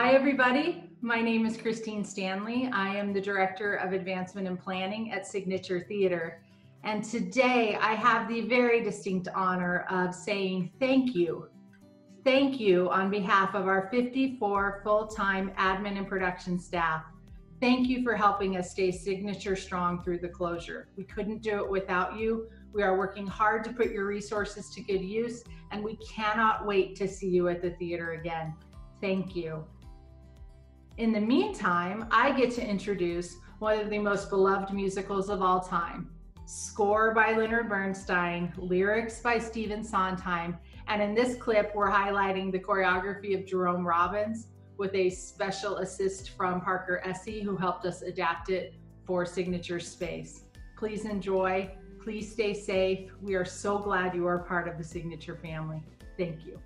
Hi, everybody. My name is Christine Stanley. I am the Director of Advancement and Planning at Signature Theater. And today I have the very distinct honor of saying thank you. Thank you on behalf of our 54 full-time admin and production staff. Thank you for helping us stay signature strong through the closure. We couldn't do it without you. We are working hard to put your resources to good use, and we cannot wait to see you at the theater again. Thank you. In the meantime, I get to introduce one of the most beloved musicals of all time. Score by Leonard Bernstein, lyrics by Stephen Sondheim, and in this clip, we're highlighting the choreography of Jerome Robbins with a special assist from Parker Esse, who helped us adapt it for Signature Space. Please enjoy. Please stay safe. We are so glad you are part of the Signature family. Thank you.